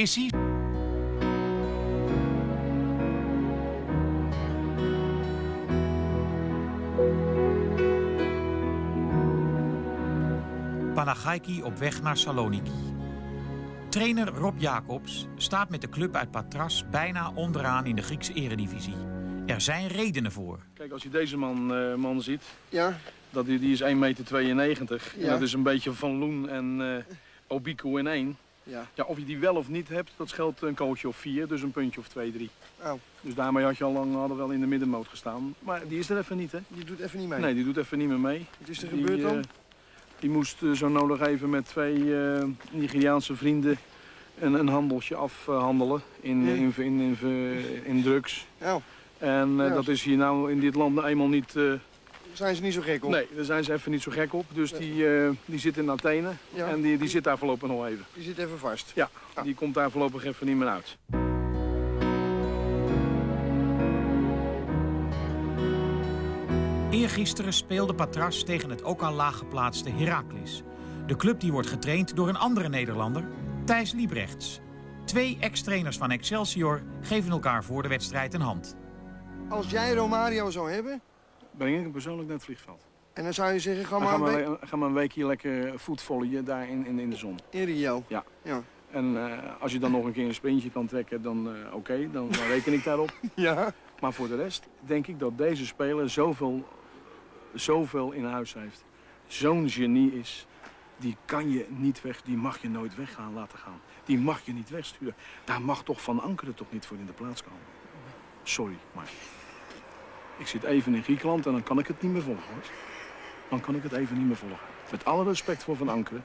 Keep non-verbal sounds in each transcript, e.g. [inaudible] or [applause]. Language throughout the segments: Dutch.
is hij. Panagaiki op weg naar Saloniki. Trainer Rob Jacobs staat met de club uit Patras bijna onderaan in de Griekse eredivisie. Er zijn redenen voor. Kijk, als je deze man, eh, man ziet, Ja, dat die, die is 1,92 meter. En Ja. dat is een beetje Van Loen en eh Obico in één. Ja. Ja, of je die wel of niet hebt, dat scheelt een kooltje of vier, dus een puntje of twee, drie. Oh, Dus daarmee had je al lang hadden wel in de middenmoot gestaan. Maar die is er even niet, hè? die doet even niet mee. Nee, die doet even niet meer mee. Wat is er Die, gebeurd dan? eh, die moest eh, zo nodig even met twee eh, Nigeriaanse vrienden een, een handeltje afhandelen in, in, in, in, in drugs. Oh, En Ja. dat is hier nou in dit land nou eenmaal niet... zijn ze niet zo gek op? nee, daar zijn ze even niet zo gek op. Dus die, eh, die zit in Athene Ja. en die, die zit daar voorlopig nog even. Die zit even vast. Ja, Ah. die komt daar voorlopig even niet meer uit. Eergisteren speelde Patras tegen het ook al laag geplaatste Heracles. De club die wordt getraind door een andere Nederlander, Thijs Liebrechts. Twee ex-trainers van Excelsior geven elkaar voor de wedstrijd een hand. Als jij Romario zou hebben, Breng ik persoonlijk naar het vliegveld. en dan zou je zeggen, ga maar een week gaan we een weekje lekker voetvolleyen daar in, in, in de zon. in Rio. Ja. Ja. En eh, als je dan nog een keer een sprintje kan trekken, dan eh, oké, dan, dan reken ik daarop. [laughs] Ja? Maar voor de rest denk ik dat deze speler zoveel, zoveel in huis heeft. Zo'n genie is. Die kan je niet weg, die mag je nooit weg gaan laten gaan. Die mag je niet wegsturen. Daar mag toch Van Ankeren toch niet voor in de plaats komen. Sorry, maar ik zit even in Griekenland en dan kan ik het niet meer volgen hoor. Dan kan ik het even niet meer volgen. Met alle respect voor Van Ankeren.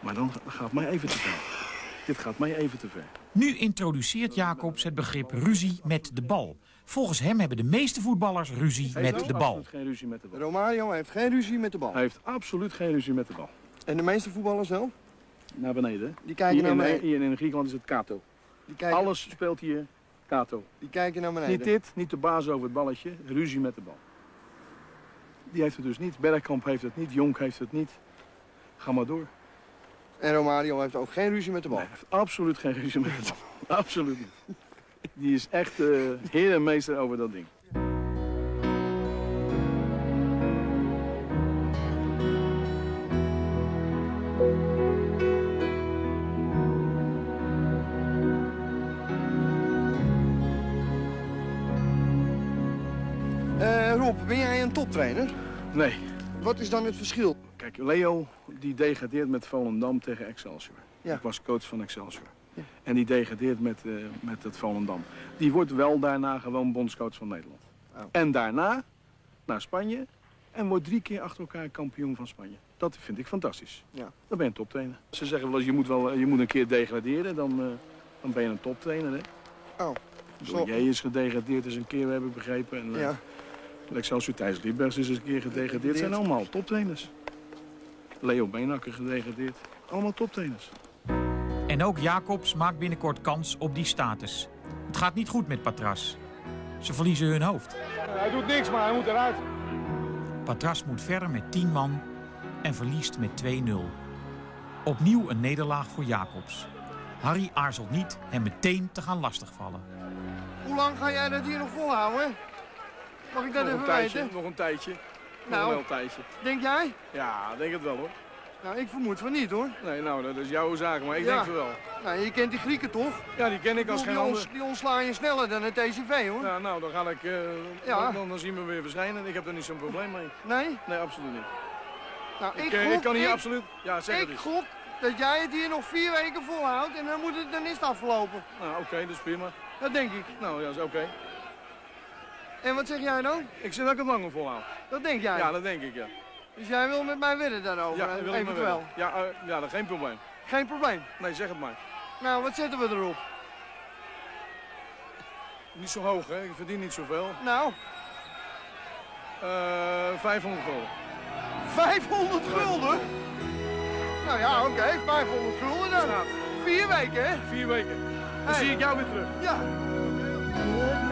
Maar dan gaat het mij even te ver. Dit gaat mij even te ver. Nu introduceert Jacobs het begrip ruzie met de bal. Volgens hem hebben de meeste voetballers ruzie met de bal. absoluut geen ruzie met de bal. Romario heeft geen ruzie met de bal. Hij heeft absoluut geen ruzie met de bal. En de meeste voetballers wel? Naar beneden. Die kijken Hier naar in, beneden. hier in Griekenland is het Kato. Die kijken, Alles speelt hier Kato. die kijken naar beneden. Niet dit, niet de baas over het balletje, ruzie met de bal. Die heeft het dus niet. Bergkamp heeft het niet, Jonk heeft het niet. Ga maar door. En Romario heeft ook geen ruzie met de bal. Nee, hij heeft absoluut geen ruzie met de bal. [laughs] Absoluut niet. Die is echt uh, heer en meester over dat ding. Eh, ben jij een toptrainer? Nee. Wat is dan het verschil? Kijk, Leo die degradeert met Volendam tegen Excelsior. Ja. Ik was coach van Excelsior. Ja. En die degradeert met, uh, met het Volendam. Die wordt wel daarna gewoon bondscoach van Nederland. Oh. En daarna naar Spanje en wordt drie keer achter elkaar kampioen van Spanje. Dat vind ik fantastisch. Ja. Dan ben je een toptrainer. Ze zeggen wel eens, je moet, wel, je moet een keer degraderen, dan, uh, dan ben je een toptrainer. Hè? Oh. Door J is gedegradeerd eens een keer, heb ik begrepen. En, uh, Ja. Excelsior Thijs Liebers is eens een keer gedegradeerd. Het zijn allemaal toptrainers. Leo Beenakker gedegradeerd. Allemaal toptrainers. En ook Jacobs maakt binnenkort kans op die status. Het gaat niet goed met Patras. Ze verliezen hun hoofd. Hij doet niks, maar hij moet eruit. Patras moet verder met 10 man en verliest met 2-0. Opnieuw een nederlaag voor Jacobs. Harry aarzelt niet hem meteen te gaan lastigvallen. Hoe lang ga jij dat hier nog volhouden? Mag ik dat nog even een tijdje, weten? Nog een tijdje. Nou. Nog wel een tijdje. Denk jij? Ja, denk het wel hoor. Nou, ik vermoed van niet hoor. Nee, nou, dat is jouw zaak, maar ik Ja. denk van wel. Nou, je kent die Grieken toch? Ja, die ken ik als bedoel, geen die, ander. die ontslaan je sneller dan het TCV hoor. Ja, nou, dan ga ik. eh, Ja. dan, dan, zien we weer verschijnen. Ik heb er niet zo'n probleem mee. Nee? Nee, absoluut niet. Nou, ik, Ik, eh, gok, ik kan hier ik, absoluut. Ja, zeg het ik eens. gok dat jij het hier nog vier weken volhoudt en dan, moet het, dan is het afgelopen. Nou, oké, dat is prima. Dat denk ik. Nou, ja, is oké. En wat zeg jij dan? Ik zeg dat ik het langer volhoud. Dat denk jij? Ja, dat denk ik, ja. Dus jij wil met mij wedden daarover, Ja, eh, wil ik maar eventueel? Ja, eh, ja, dat is geen probleem. Geen probleem. Nee, zeg het maar. Nou, wat zetten we erop? Niet zo hoog, hè? Ik verdien niet zoveel. Nou, Eh 500 gulden. 500 gulden? Nou ja, oké, 500 gulden dan. Staat. Vier weken, hè? Vier weken. Dan Hey. zie ik jou weer terug. Ja. Good